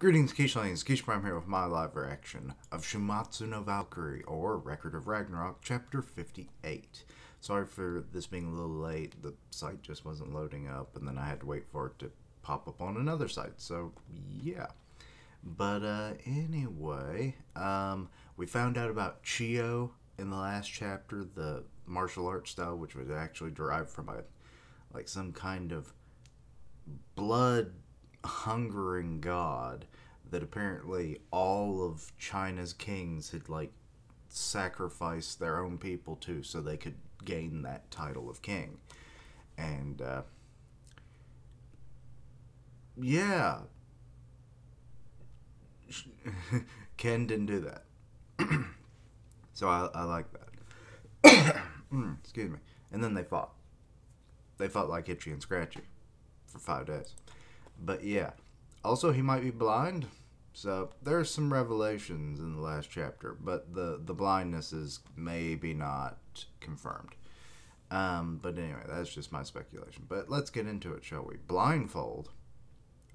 Greetings, Keishlings. Kishin Prime here with my live reaction of Shuumatsu no Valkyrie, or Record of Ragnarok, Chapter 58. Sorry for this being a little late. The site just wasn't loading up, and then I had to wait for it to pop up on another site. So, yeah. But, uh, anyway, um, we found out about Chiyou in the last chapter, the martial arts style, which was actually derived from a, like, some kind of blood hungering god that apparently all of China's kings had like sacrificed their own people to so they could gain that title of king. And uh, yeah, Ken didn't do that. so I, I like that. Excuse me. And then they fought. They fought like Itchy and Scratchy for five days. But yeah, also he might be blind. So there's some revelations in the last chapter, but the the blindness is maybe not confirmed. Um, but anyway, that's just my speculation. But let's get into it, shall we? Blindfold.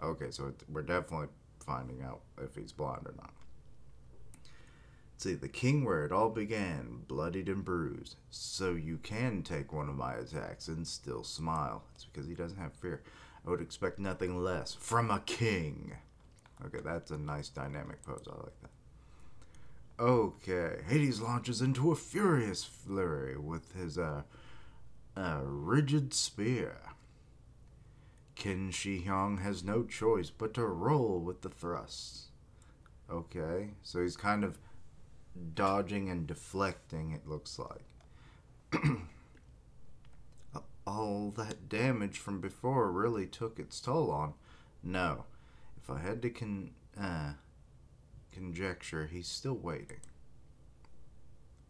Okay, so we're definitely finding out if he's blind or not. Let's see, the king where it all began, bloodied and bruised. So you can take one of my attacks and still smile. It's because he doesn't have fear. I would expect nothing less from a king. Okay, that's a nice dynamic pose. I like that. Okay, Hades launches into a furious flurry with his uh, uh, rigid spear. Qin Shi Huang has no choice but to roll with the thrusts. Okay, so he's kind of dodging and deflecting, it looks like. all that damage from before really took its toll on. No, if I had to con uh, conjecture, he's still waiting.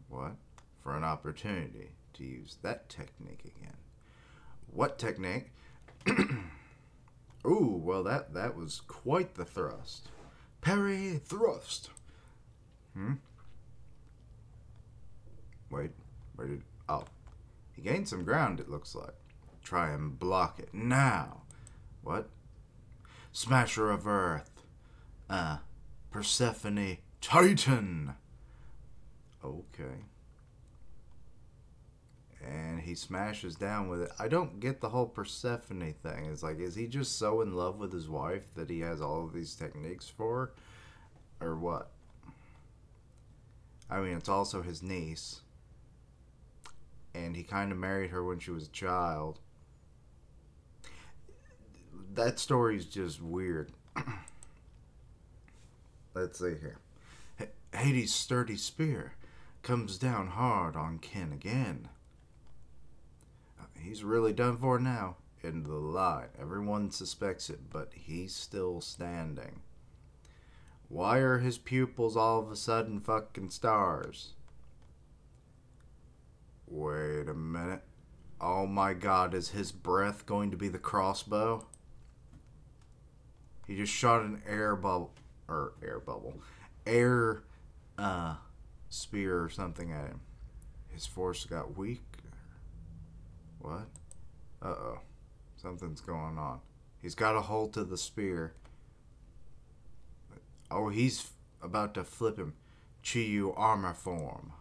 What? For an opportunity to use that technique again. What technique? Ooh, well that that was quite the thrust. Parry thrust. Hmm. Wait, where did? Oh, he gained some ground, it looks like. Try and block it. Now! What? Smasher of Earth. Uh, Persephone Titan! Okay. And he smashes down with it. I don't get the whole Persephone thing. It's like, is he just so in love with his wife that he has all of these techniques for? Or what? I mean, it's also his niece and he kind of married her when she was a child. That story's just weird. Let's see here. Hades' sturdy spear comes down hard on Ken again. Uh, he's really done for now. Into the line. Everyone suspects it, but he's still standing. Why are his pupils all of a sudden fucking stars? Wait a minute. Oh my god, is his breath going to be the crossbow? He just shot an air bubble, or air bubble, air uh, spear or something at him. His force got weak. What? Uh oh. Something's going on. He's got a hold to the spear. Oh, he's about to flip him. Chiyou armor form.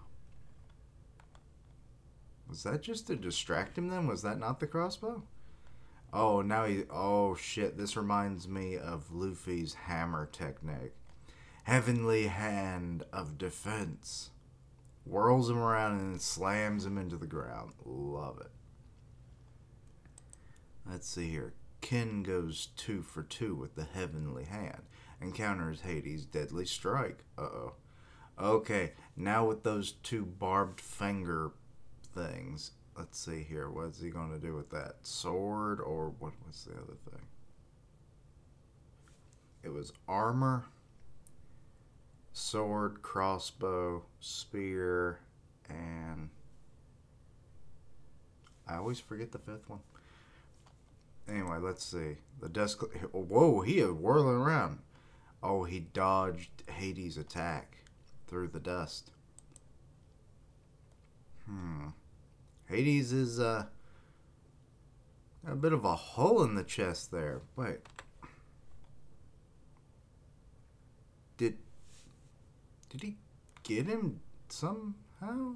Was that just to distract him then? Was that not the crossbow? Oh, now he. Oh shit, this reminds me of Luffy's hammer technique. Heavenly Hand of Defense. Whirls him around and slams him into the ground. Love it. Let's see here. Ken goes two for two with the Heavenly Hand and counters Hades' deadly strike. Uh oh. Okay, now with those two barbed finger things. Let's see here. What's he going to do with that? Sword or what was the other thing? It was armor, sword, crossbow, spear, and I always forget the fifth one. Anyway, let's see. The desk. Whoa, he is whirling around. Oh, he dodged Hades' attack through the dust. Hmm. Hades is uh, a bit of a hole in the chest there. Wait. did did he get him somehow?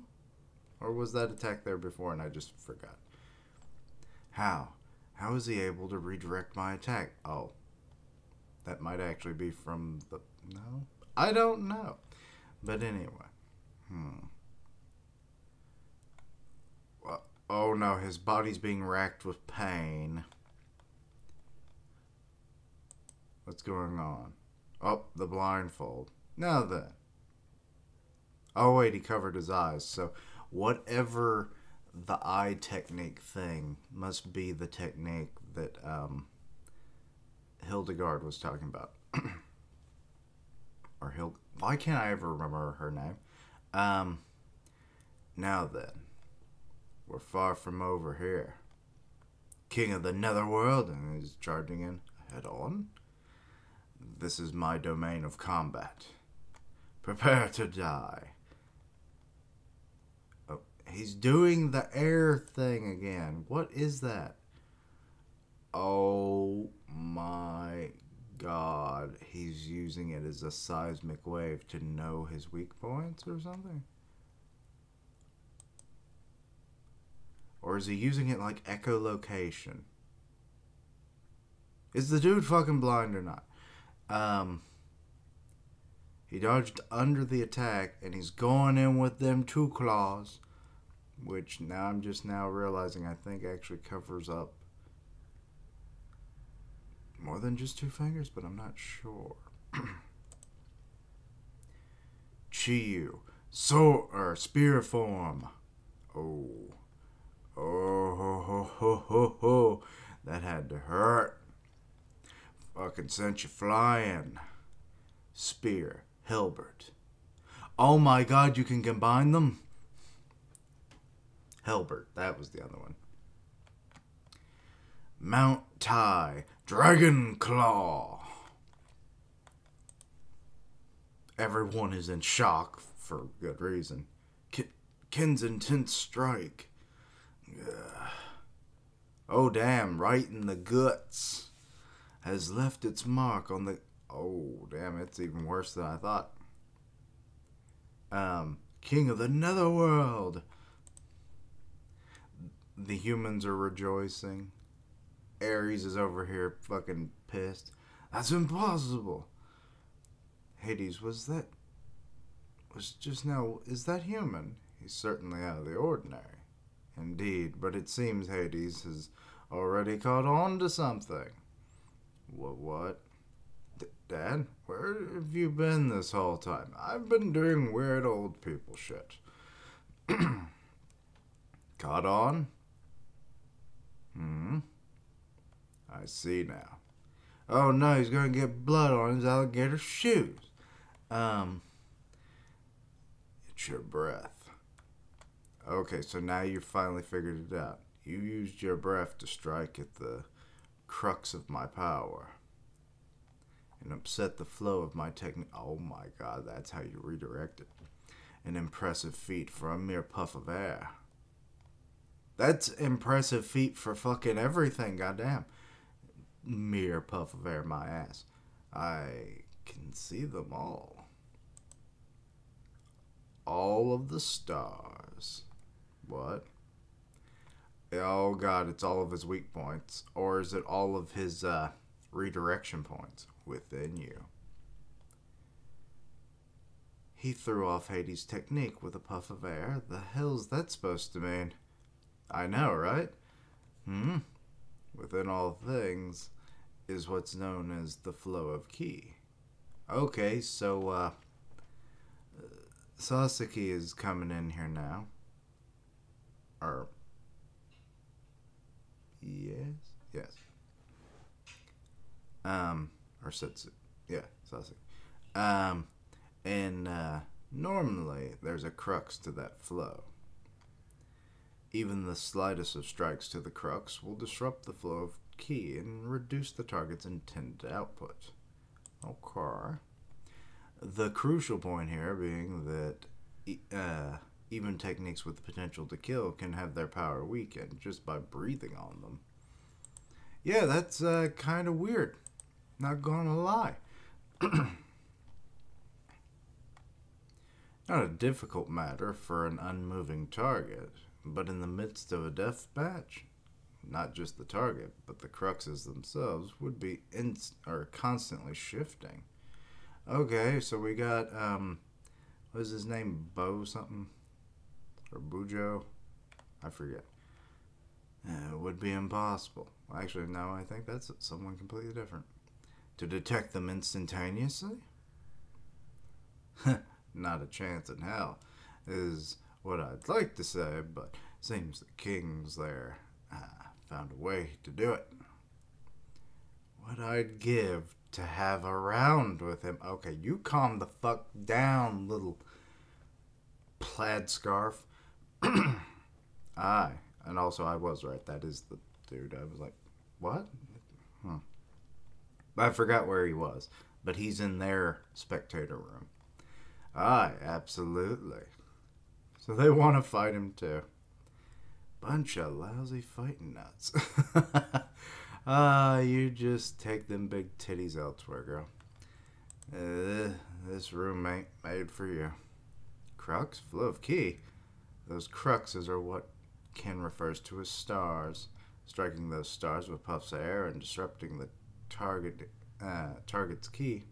Or was that attack there before and I just forgot? How? How is he able to redirect my attack? Oh. That might actually be from the. No? I don't know. But anyway. Hmm. Well, oh no, his body's being racked with pain. What's going on? Oh, the blindfold. Now then. Oh, wait, he covered his eyes. So, whatever the eye technique thing must be the technique that um, Hildegard was talking about. or Hild. Why can't I ever remember her name? Um, now then, we're far from over here. King of the Netherworld, and he's charging in head on. This is my domain of combat. Prepare to die. Oh, he's doing the air thing again. What is that? Oh my god. He's using it as a seismic wave to know his weak points or something? Or is he using it like echolocation? Is the dude fucking blind or not? Um, he dodged under the attack and he's going in with them two claws, which now I'm just now realizing I think actually covers up more than just two fingers, but I'm not sure. Chiyou, so or spear form. Oh, oh ho ho ho ho ho, that had to hurt. Fucking sent you flying. Spear, Hilbert. Oh my god, you can combine them? Hilbert, that was the other one. Mount Tai, Dragon Claw. Everyone is in shock for good reason. Ken's intense strike. Ugh. Oh, damn, right in the guts has left its mark on the. Oh, damn, it's even worse than I thought. Um, King of the Netherworld. The humans are rejoicing. Ares is over here fucking pissed. That's impossible. Hades, was that. Was just now. Is that human? He's certainly out of the ordinary. Indeed, but it seems Hades has already caught on to something. What? What? D- Dad, where have you been this whole time? I've been doing weird old people shit. Caught on? Hmm. I see now. Oh no, he's gonna get blood on his alligator shoes. Um. It's your breath. Okay, so now you've finally figured it out. You used your breath to strike at the crux of my power and upset the flow of my technique. Oh my god, that's how you redirect it. An impressive feat for a mere puff of air. That's impressive feat for fucking everything, goddamn. Mere puff of air, my ass. I can see them all. All of the stars. What? Oh god, it's all of his weak points. Or is it all of his uh, redirection points within you? He threw off Hades' technique with a puff of air. The hell's that supposed to mean? I know, right? Hmm. Within all things is what's known as the flow of ki. Okay, so, uh, Sasaki is coming in here now. Or Yes. Yes. Um, or Setsu. Yeah, Sasaki. Um, and uh, normally there's a crux to that flow. Even the slightest of strikes to the crux will disrupt the flow of ki and reduce the target's intended output. Okay. The crucial point here being that uh, even techniques with the potential to kill can have their power weakened just by breathing on them. Yeah, that's uh, kind of weird. Not gonna lie. Not a difficult matter for an unmoving target, but in the midst of a death match, not just the target, but the cruxes themselves would be in or constantly shifting. Okay, so we got um, what is his name? Bo something or Bujo? I forget. Uh, it would be impossible. Actually, no, I think that's someone completely different. To detect them instantaneously? Not a chance in hell, is what I'd like to say, but seems the king's there. Ah, found a way to do it. What I'd give to have a round with him. Okay, you calm the fuck down, little plaid scarf. Aye, and also I was right. That is the dude. I was like, what? Hmm. I forgot where he was, but he's in their spectator room. Aye, absolutely. So they want to fight him too. Bunch of lousy fighting nuts. Ah, uh, you just take them big titties elsewhere, girl. Uh, this room ain't made for you. Crux? Flow of ki. Those cruxes are what Ken refers to as stars. Striking those stars with puffs of air and disrupting the target uh, target's ki,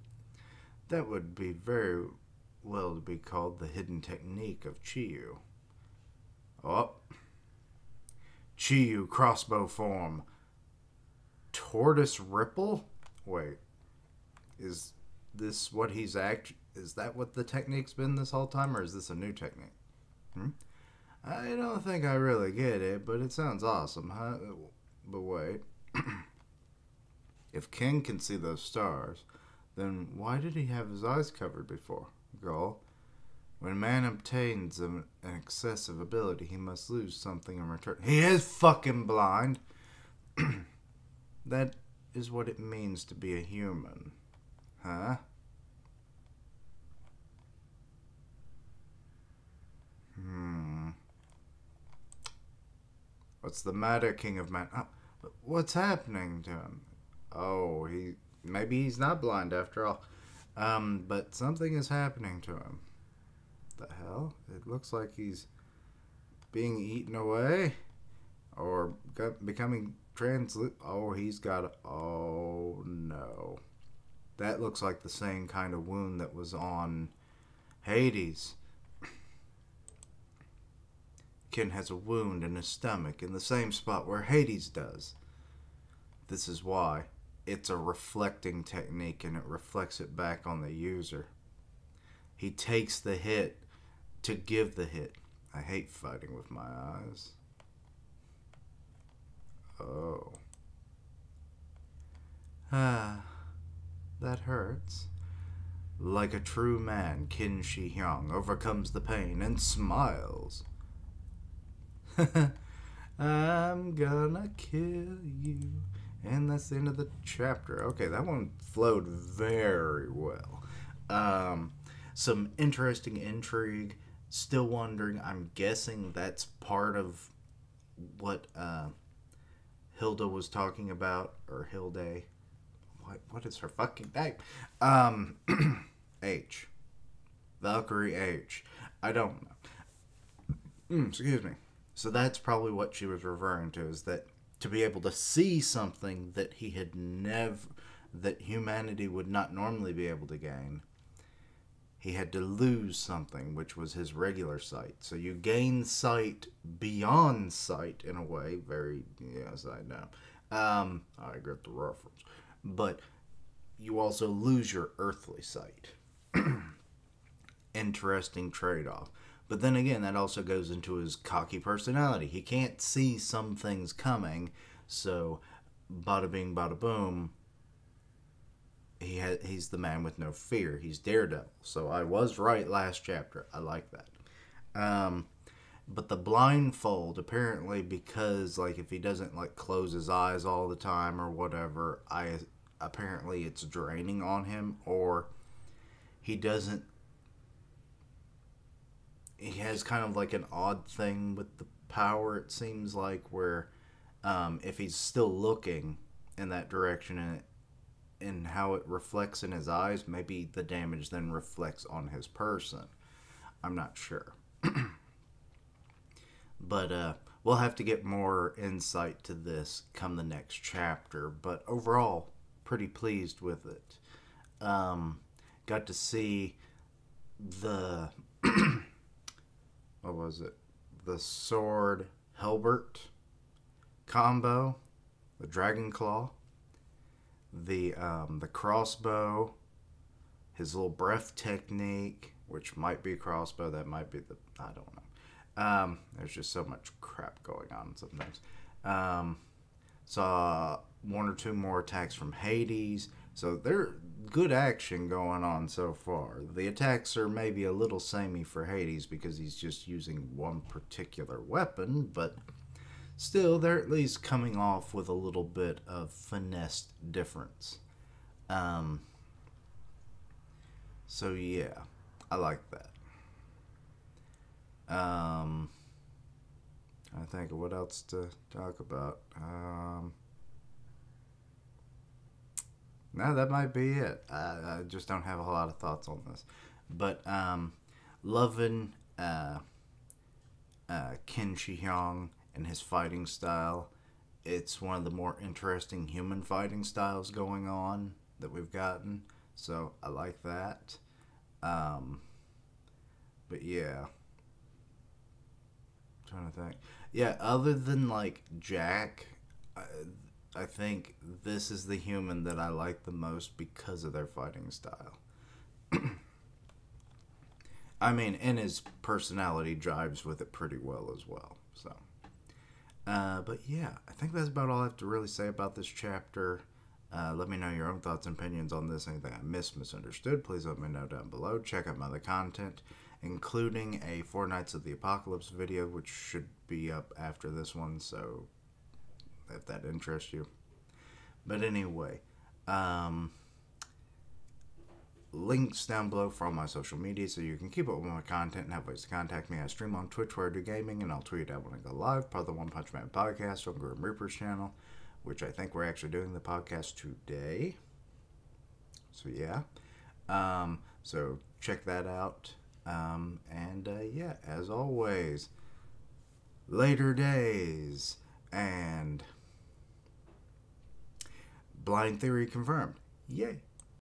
that would be very well to be called the hidden technique of Chiyou. Oh. Chiyou crossbow form tortoise ripple? Wait, is this what he's act? Is that what the technique's been this whole time, or is this a new technique? Hmm? I don't think I really get it, but it sounds awesome, huh? But wait. if King can see those stars, then why did he have his eyes covered before? Girl, when man obtains an excessive ability, he must lose something in return. He is fucking blind. That is what it means to be a human. Huh? Hmm. What's the matter, King of Man? Oh, what's happening to him? Oh, he maybe he's not blind after all. Um, but something is happening to him. The hell? It looks like he's being eaten away or becoming Translit. Oh, he's got. A, oh no, that looks like the same kind of wound that was on Hades. Ken has a wound in his stomach in the same spot where Hades does. This is why it's a reflecting technique and it reflects it back on the user. He takes the hit to give the hit. I hate fighting with my eyes. Oh. Ah, that hurts. Like a true man, Qin Shi Huang overcomes the pain and smiles. I'm gonna kill you. And that's the end of the chapter. Okay, that one flowed very well. Um, some interesting intrigue. Still wondering. I'm guessing that's part of what uh, Hilda was talking about, or Hilde. What what is her fucking name? Um, H. Valkyrie H. I don't know. Mm, excuse me. So that's probably what she was referring to is that to be able to see something that he had never, that humanity would not normally be able to gain, he had to lose something, which was his regular sight. So you gain sight beyond sight in a way. Very, yes, I know. Um, I get the reference. But you also lose your earthly sight. Interesting trade off. But then again, that also goes into his cocky personality. He can't see some things coming, so bada bing, bada boom, he ha- he's the man with no fear. He's Daredevil. So I was right last chapter. I like that. Um, but the blindfold apparently because like if he doesn't like close his eyes all the time or whatever, I apparently it's draining on him or he doesn't he has kind of like an odd thing with the power it seems like where um, if he's still looking in that direction and and how it reflects in his eyes, maybe the damage then reflects on his person. I'm not sure. but uh, we'll have to get more insight to this come the next chapter. But overall, pretty pleased with it. Um, got to see the what was it? The sword Helbert combo, the Dragon Claw, the um, the crossbow, his little breath technique, which might be crossbow, that might be the I don't know. Um, there's just so much crap going on sometimes. Um, saw one or two more attacks from Hades. So there good action going on so far. The attacks are maybe a little samey for Hades because he's just using one particular weapon, but still they're at least coming off with a little bit of finesse difference. Um, so yeah, I like that. Um, I think what else to talk about. Um, no, that might be it. I, I, just don't have a lot of thoughts on this, but um, loving uh, uh, Qin Shi Huang and his fighting style. It's one of the more interesting human fighting styles going on that we've gotten. So I like that. Um, but yeah. I'm trying to think. Yeah, other than like Jack, I, I think this is the human that I like the most because of their fighting style. I mean, and his personality drives with it pretty well as well. So, uh, but yeah, I think that's about all I have to really say about this chapter. Uh, let me know your own thoughts and opinions on this. Anything I missed, misunderstood, please let me know down below. Check out my other content, including a Four Knights of the Apocalypse video, which should be up after this one, so if that interests you. But anyway, um, links down below for all my social media so you can keep up with my content and have ways to contact me. I stream on Twitch where I do gaming, and I'll tweet out when I go live, part of the One Punch Man podcast on Grim Reaper's channel which I think we're actually doing the podcast today. So yeah, um, so check that out. Um, and uh, yeah, as always, later days and blind theory confirmed. Yay.